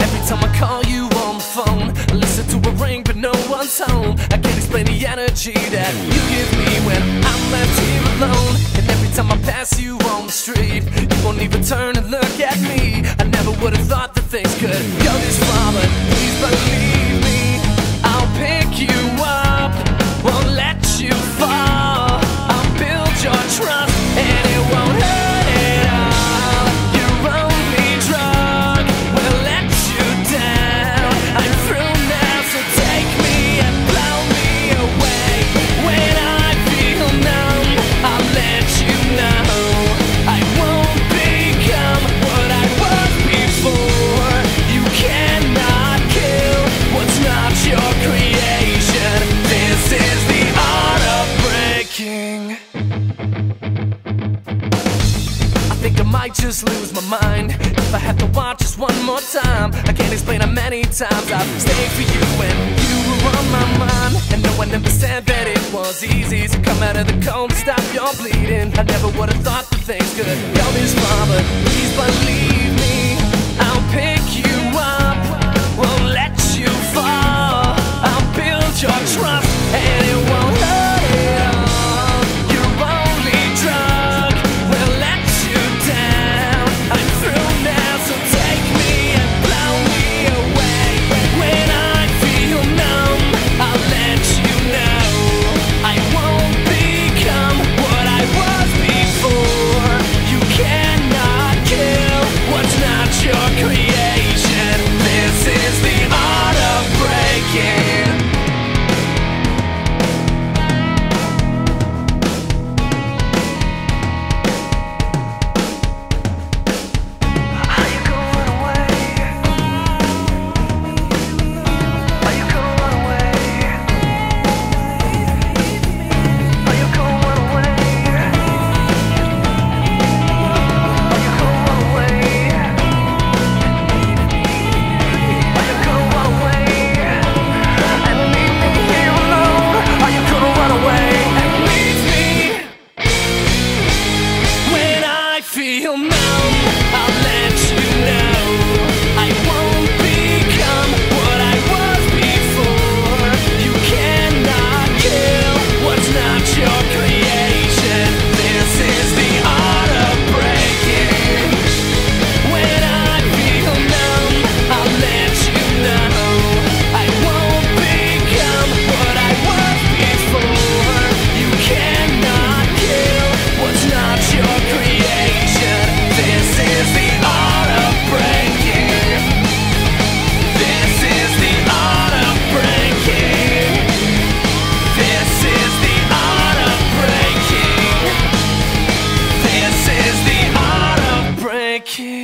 Every time I call you on the phone, I listen to a ring but no one's home. I can't explain the energy that you give me when I'm left here alone. And every time I pass you on the street, you won't even turn and look at me. I never would have thought that things could go this far, but please believe might just lose my mind if I have to watch this one more time. I can't explain how many times I've stayed for you when you were on my mind. And no one ever said that it was easy to come out of the cold and stop your bleeding. I never would have thought that things could go this far, but please believe numb, I'll breaking. This